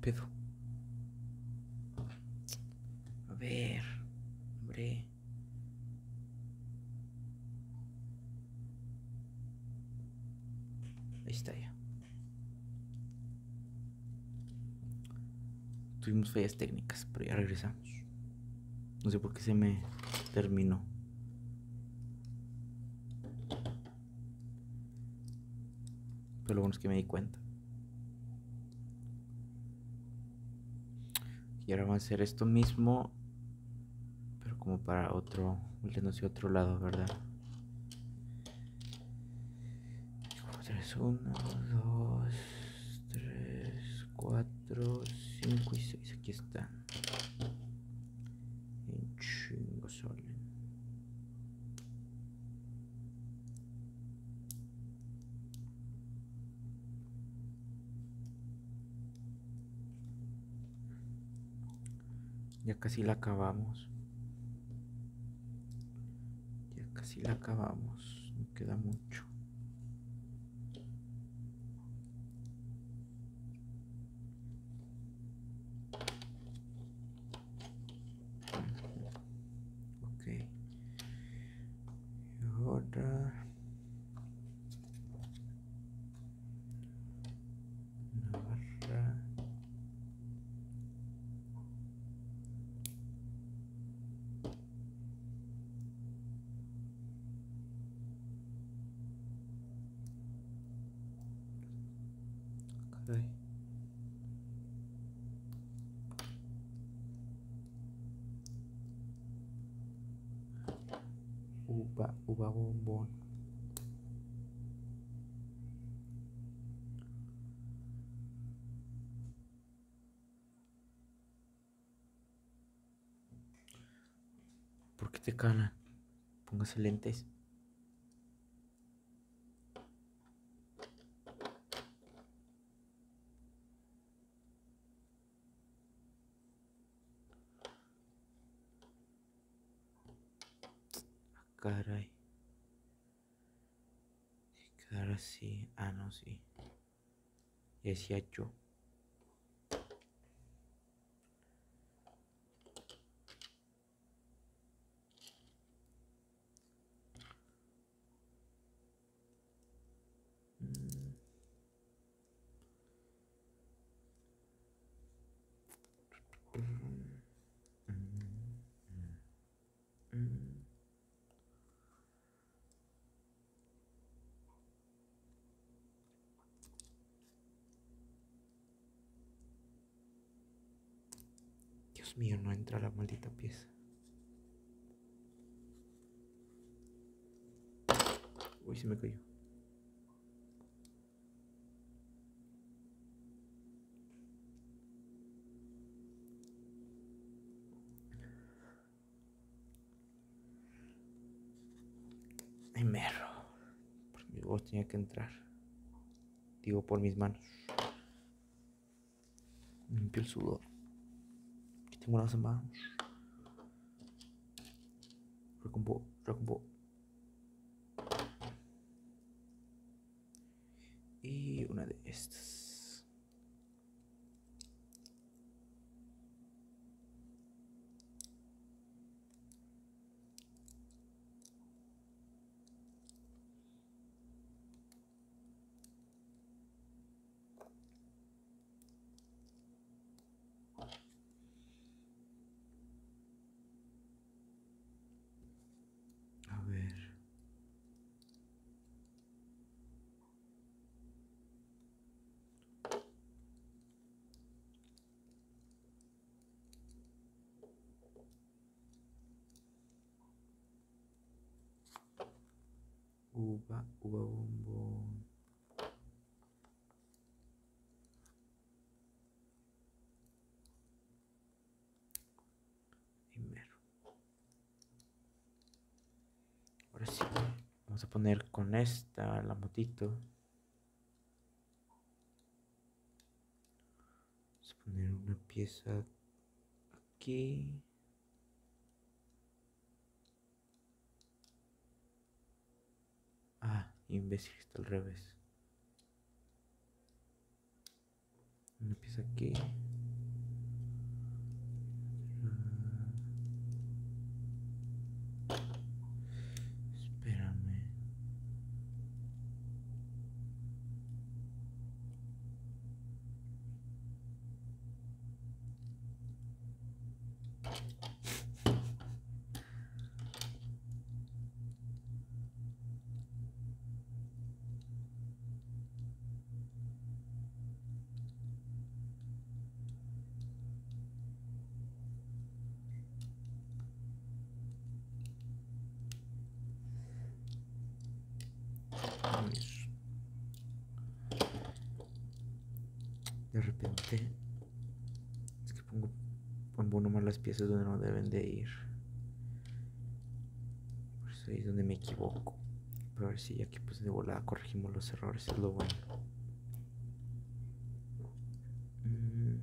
Pedo. A ver, hombre. Ahí está ya. Tuvimos fallas técnicas, pero ya regresamos. No sé por qué se me terminó. Pero lo bueno es que me di cuenta. Y ahora vamos a hacer esto mismo, pero como para otro, volviendo hacia otro lado, ¿verdad? 3, 1, 2, 3, 4, 5 y 6. Aquí están. Ya casi la acabamos. Ya casi la acabamos. No queda mucho. Ok. Y ahora. Una barra. Caray. Uva, uva bombón. ¿Por qué te cala? Póngase lentes. Caray. Quedar así. Y decía yo. Mm. Dios mío, no entra la maldita pieza. Uy, se me cayó. Ay, merro. Por mi voz tenía que entrar. Digo, por mis manos. Limpio el sudor. Tengo las manos. Recompo. Y una de estas. A ver. Uva, uva bombón. Y mero. Ahora sí, vamos a poner con esta la motito. Vamos a poner una pieza aquí. Ah, imbécil, está al revés. Una pieza aquí. Ah. Espérame. A ver. Repente es que pongo pongo nomás las piezas donde no deben de ir. Por eso ahí es donde me equivoco. Pero a ver si aquí pues de volada corregimos los errores, es lo bueno. Mm.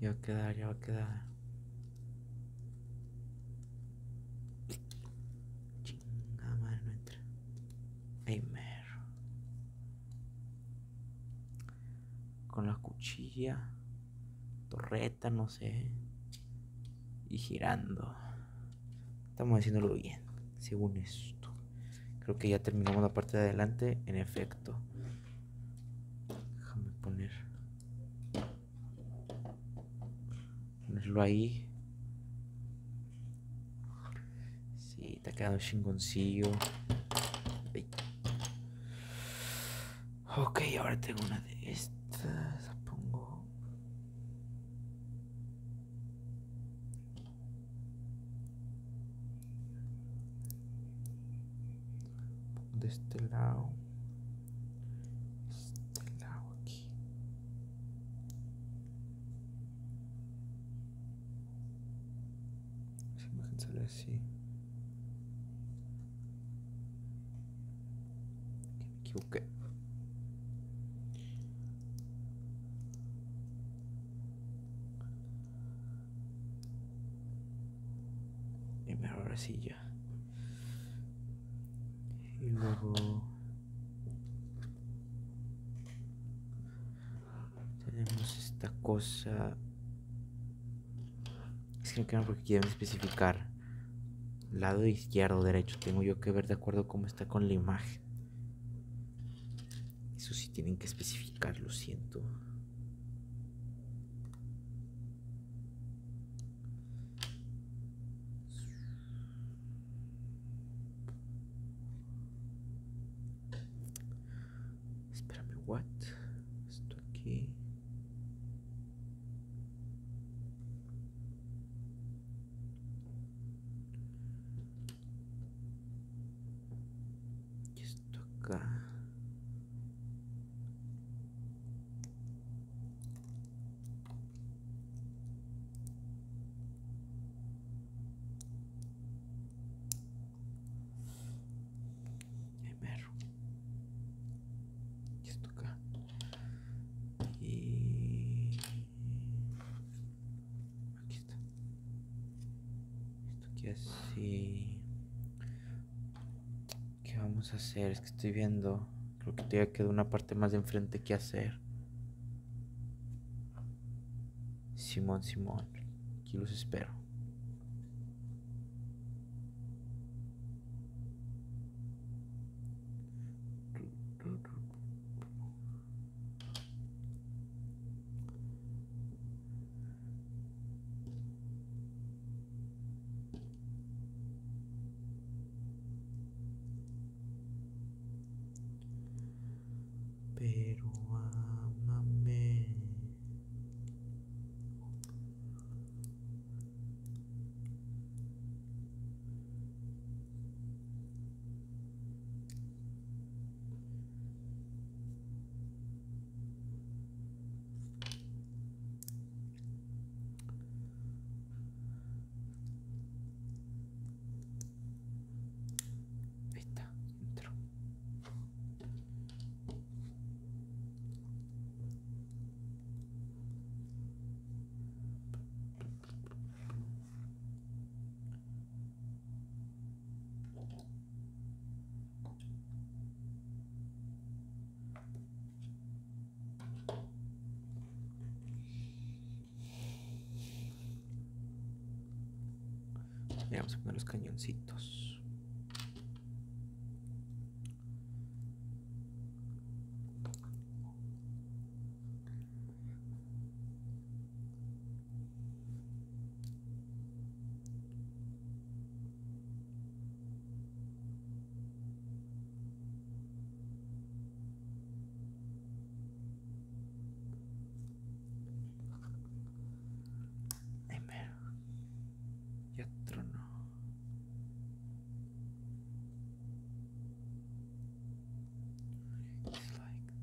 Ya va a quedar, ya va a quedar. Chingada madre, no entra. Ay. Con la cuchilla, torreta, no sé. Y girando. Estamos haciéndolo bien, según esto. Creo que ya terminamos la parte de adelante, en efecto. Déjame poner. Ponerlo ahí. Sí, está quedando chingoncillo. Ok, ahora tengo una de estas. La pongo. de este lado. Este lado aquí. Sale así. Me equivoqué. Y mira, ahora sí ya. Y luego tenemos esta cosa. Que no porque quieren especificar lado izquierdo, derecho. Tengo yo que ver de acuerdo cómo está con la imagen. Eso sí tienen que especificar, lo siento. Espérame, what? Esto aquí. Y esto acá. Ahí mero. Y esto acá. Y aquí está. Así. ¿Qué vamos a hacer? Es que estoy viendo. Creo que todavía queda una parte más de enfrente que hacer. Simón, Simón. Aquí los espero. Pero Vamos a poner los cañoncitos. Ay, mero. Ya tronó. It's like that.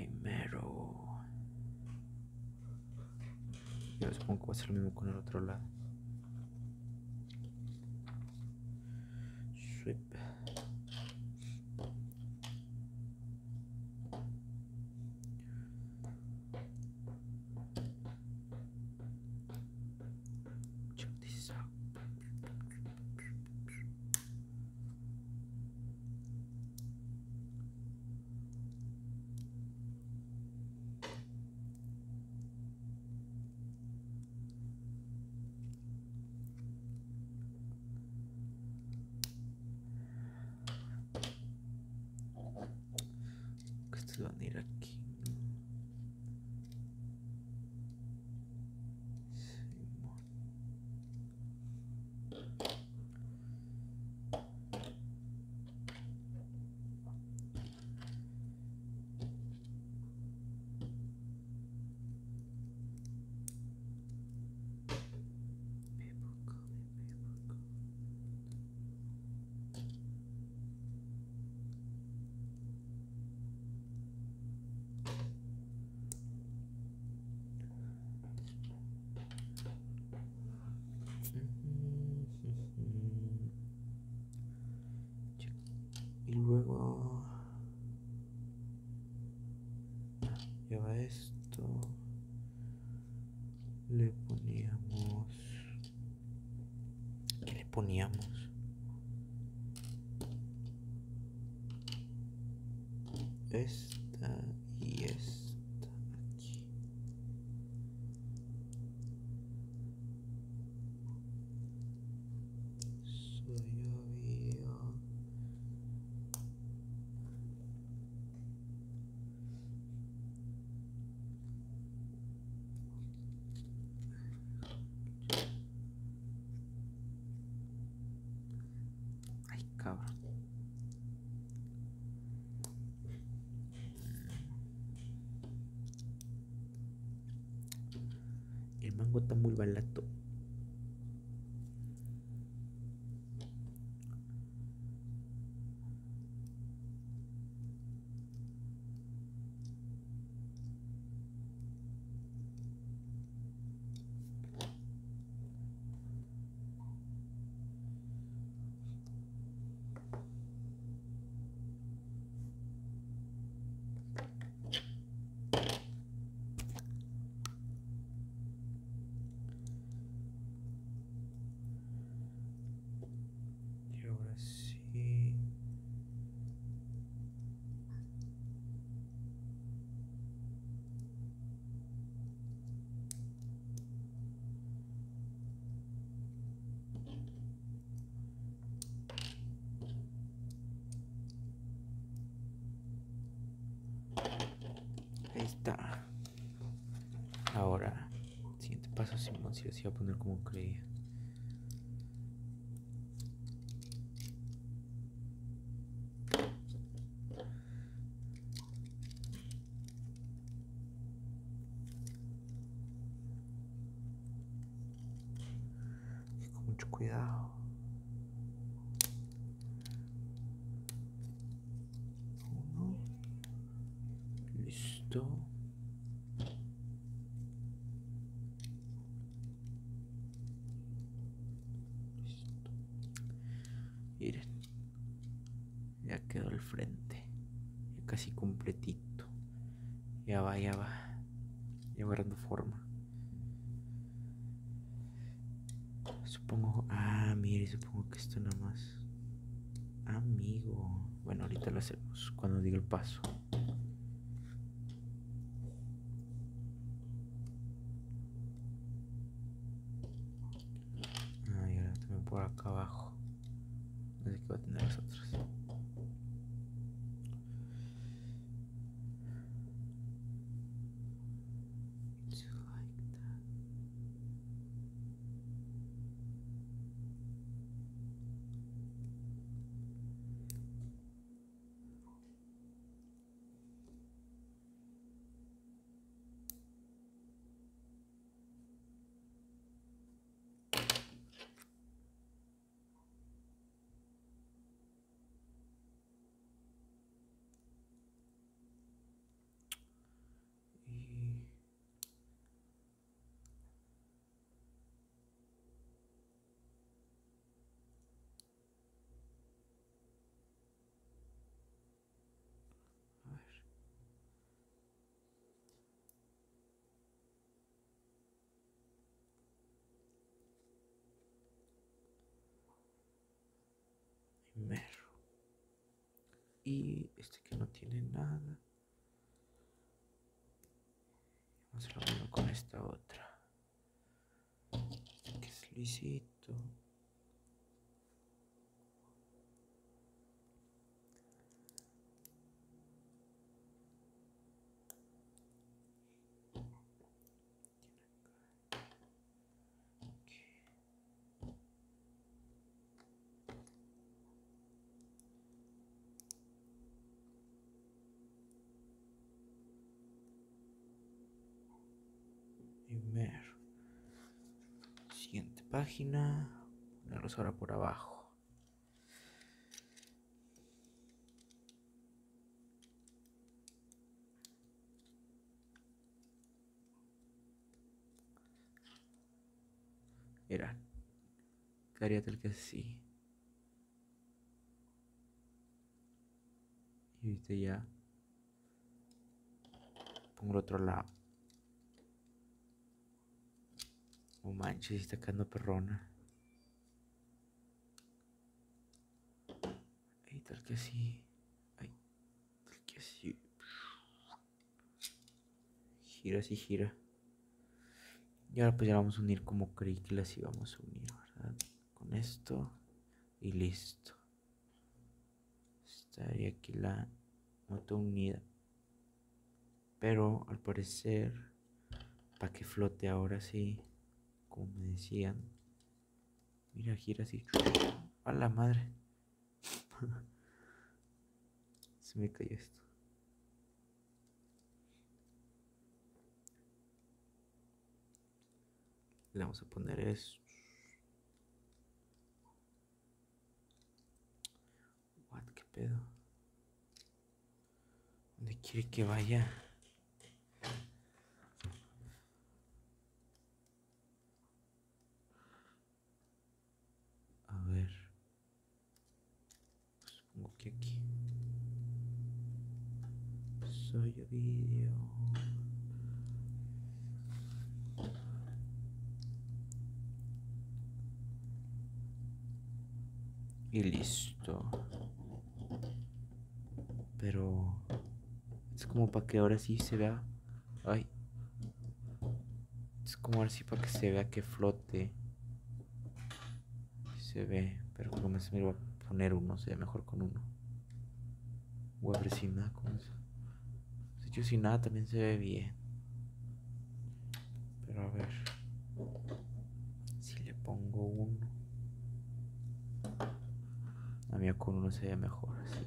Ay, mero. Yo supongo que va a ser lo mismo con el otro lado. Que estos van a ir aquí. Simón. People call me, people call me. Check. Y luego lleva esto. Le poníamos. ¿Qué le poníamos? Esta y esta aquí. Soy obvio. Ay, El mango está muy barato. Y ahora sí. Ahí está. Ahora, siguiente paso, Simón, si así va a poner como creía. Y con mucho cuidado. Listo. Listo. Miren. Ya quedó el frente. Ya casi completito. Ya va, ya va. Ya agarrando forma. Supongo. Ah, mire, supongo que esto nada más. Amigo. Bueno, ahorita lo hacemos cuando diga el paso. Ah, y ahora también por acá abajo. Sé qué va a tener los otros. It's like that. Y a ver. Primero. Y este que no tiene nada. Vamos a con esta otra. Este que es lisito. Aquí. Siguiente página. Ponerlos ahora por abajo. Era. Quedaría tal que así. Y ahorita ya. Pongo el otro lado. Oh manches, está quedando perrona. Ay, tal que así. Ay, tal que así. Gira, así gira. Y ahora pues ya vamos a unir como creí que las íbamos a unir, ¿verdad? Con esto y listo. Estaría aquí la moto unida. Pero al parecer, para que flote ahora sí, como me decían. Mira, gira así. A la madre. Se me cayó esto. Le vamos a poner eso. What, qué pedo. ¿Dónde quiere que vaya? A ver. Supongo que aquí. Soy vídeo. Y listo. Pero es como para que ahora sí se vea. Ay. Es como ahora sí para que se vea que flote. Se ve, pero como se me iba a poner uno, se ve mejor con uno. O a ver si nada con eso. De hecho, sin nada también se ve bien. Pero a ver. Si le pongo uno. A mí con uno se ve mejor así.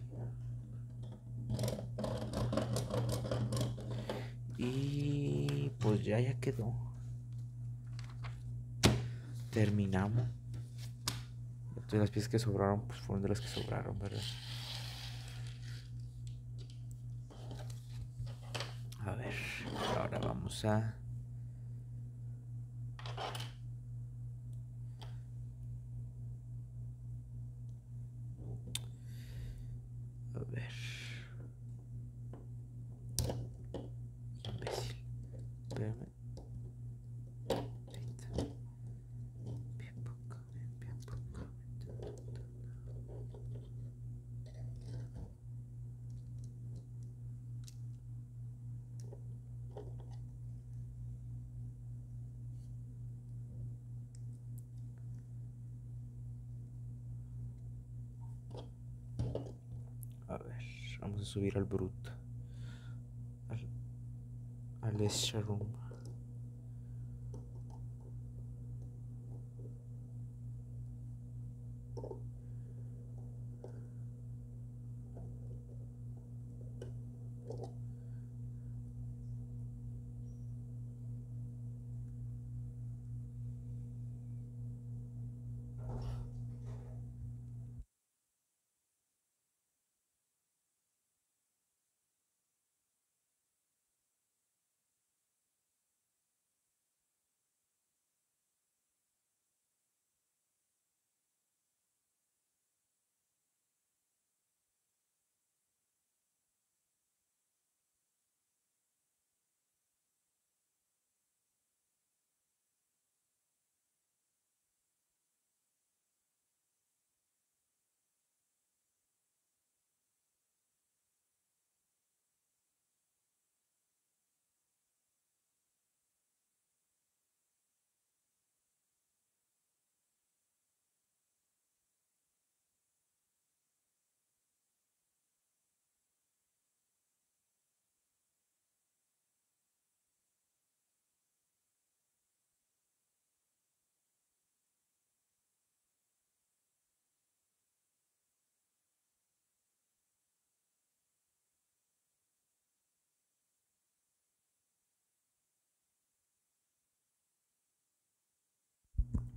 Y pues ya, ya quedó. Terminamos. Entonces las piezas que sobraron, pues fueron de las que sobraron, ¿verdad? A ver, ahora vamos a ver. Imbécil. Espérame. Ahorita. Bien poco, bien poco. A ver, vamos a subir al bruto. Al, al extra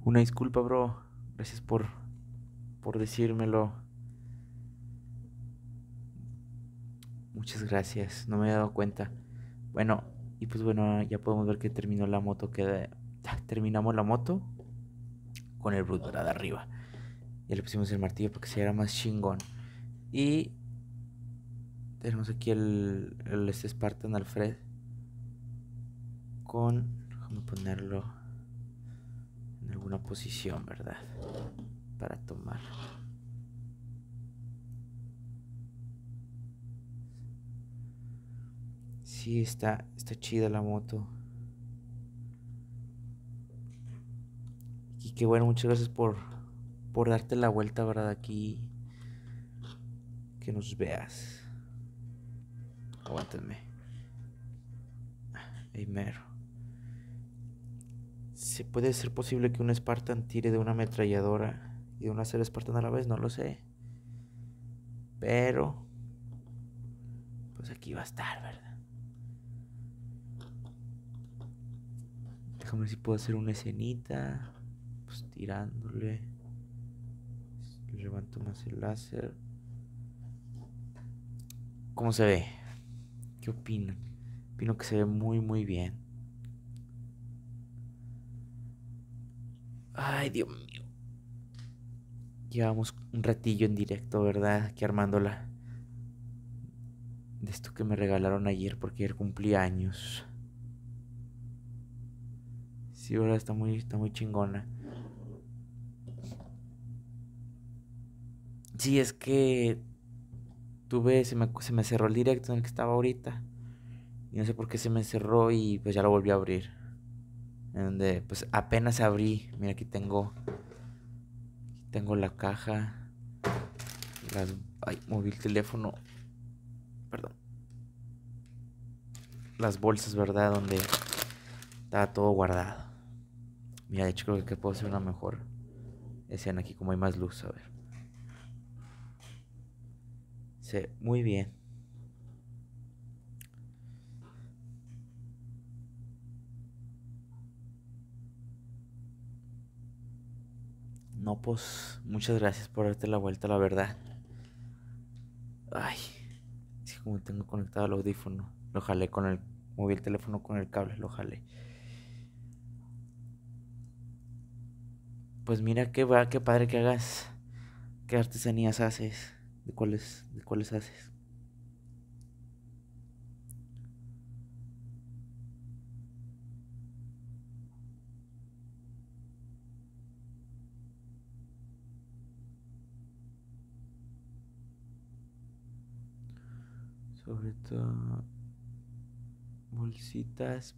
Una disculpa, bro. Gracias por, por decírmelo. Muchas gracias. No me había dado cuenta. Bueno, y pues bueno, ya podemos ver que terminó la moto. Que terminamos la moto con el Brute. De arriba. Ya le pusimos el martillo para que se viera más chingón. Y tenemos aquí el, el este Spartan Alfred. Con. Déjame ponerlo en alguna posición, ¿verdad? Para tomar. Sí, está, está chida la moto. Y qué bueno, muchas gracias por, por darte la vuelta, ¿verdad? Aquí. Que nos veas. Aguántenme. Ahí mero. ¿Se puede ser posible que un Spartan tire de una ametralladora y de una cera Spartan a la vez? No lo sé. Pero... Pues aquí va a estar, ¿verdad? Déjame ver si puedo hacer una escenita. Pues tirándole. Levanto más el láser. ¿Cómo se ve? ¿Qué opinan? Opino que se ve muy, muy bien. Ay, Dios mío. Llevamos un ratillo en directo, ¿verdad? Aquí armándola. De esto que me regalaron ayer porque ayer cumplí años. Sí, ¿verdad? Está muy, está muy chingona. Sí, es que tuve, se me, se me cerró el directo en el que estaba ahorita. Y no sé por qué se me cerró y pues ya lo volví a abrir. En donde pues apenas abrí. Mira, aquí tengo. Aquí tengo la caja. Las. Ay, moví el teléfono. Perdón. Las bolsas, ¿verdad? Donde estaba todo guardado. Mira, de hecho creo que puedo hacer una mejor escena aquí como hay más luz, a ver. Sí, muy bien. No, pues muchas gracias por darte la vuelta, la verdad. Ay, es como tengo conectado el audífono, lo jalé con el moví el teléfono con el cable, lo jalé. Pues mira qué, qué padre que hagas. ¿Qué artesanías haces? ¿De cuáles, de cuáles haces? Todo bolsitas.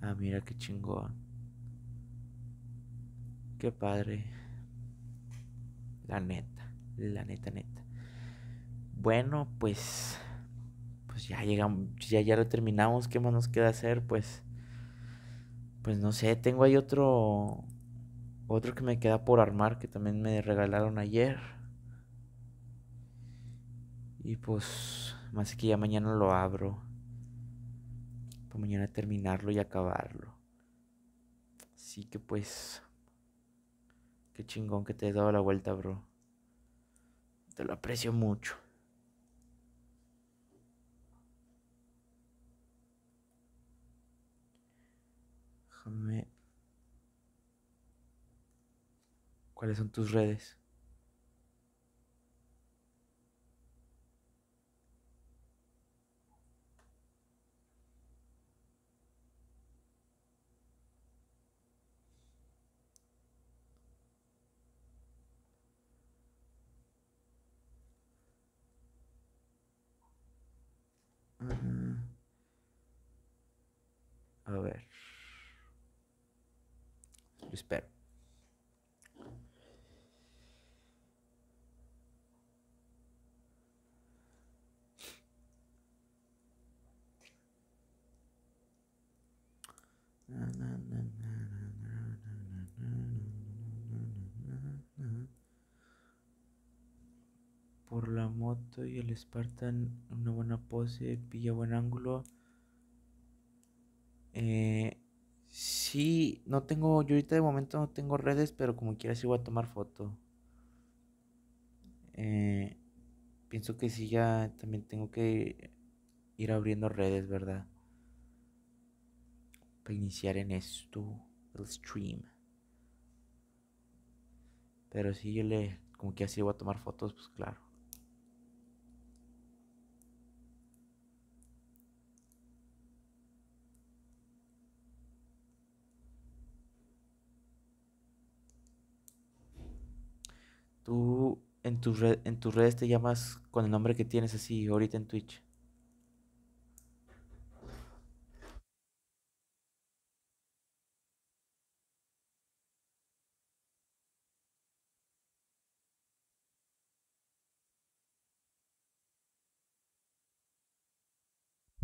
Ah, mira qué chingón. Qué padre. La neta, la neta, neta. Bueno, pues pues ya llegamos, ya ya lo terminamos, ¿qué más nos queda hacer? Pues pues no sé, tengo ahí otro otro que me queda por armar que también me regalaron ayer. Y pues, más que ya mañana lo abro. Para mañana terminarlo y acabarlo. Así que pues, qué chingón que te he dado la vuelta, bro. Te lo aprecio mucho. Déjame ¿Cuáles son tus redes? A ver. Espero. Por la moto y el Spartan, una buena pose, pilla buen ángulo. Eh, sí, no tengo, yo ahorita de momento no tengo redes, pero como quiera sí voy a tomar foto. Eh, pienso que sí ya también tengo que ir abriendo redes, ¿verdad? Para iniciar en esto, el stream. Pero si yo le, como que así voy a tomar fotos, pues claro. Tú en tus, en tus redes te llamas con el nombre que tienes así ahorita en Twitch.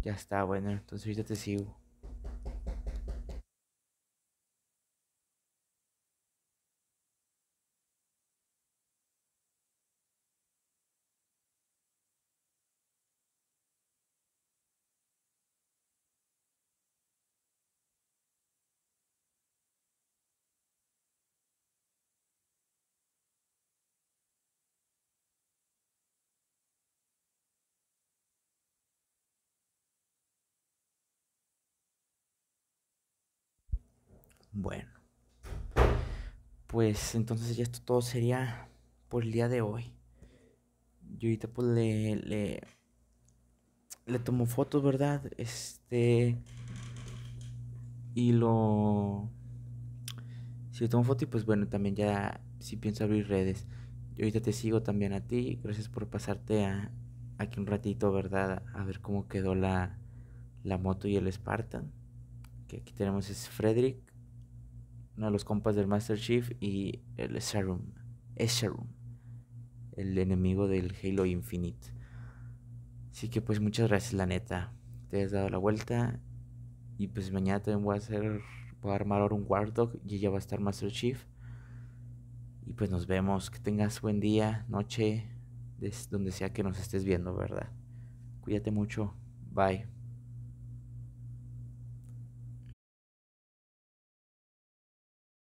Ya está, bueno, entonces ahorita te sigo. Bueno. Pues entonces ya esto todo sería por el día de hoy. Yo ahorita pues le, le, le tomo fotos, ¿verdad? Este... Y lo... Si le tomo foto y pues bueno, también ya si pienso abrir redes. Yo ahorita te sigo también a ti. Gracias por pasarte a, aquí un ratito, ¿verdad? A ver cómo quedó la, la moto y el Spartan. Que aquí tenemos es Frederick uno de los compas del Master Chief y el Serum, Esserum, el enemigo del Halo Infinite. Así que pues muchas gracias la neta. Te has dado la vuelta y pues mañana también voy a hacer, voy a armar ahora un War Dog y ya va a estar Master Chief. Y pues nos vemos, que tengas buen día, noche, desde donde sea que nos estés viendo, ¿verdad? Cuídate mucho, bye.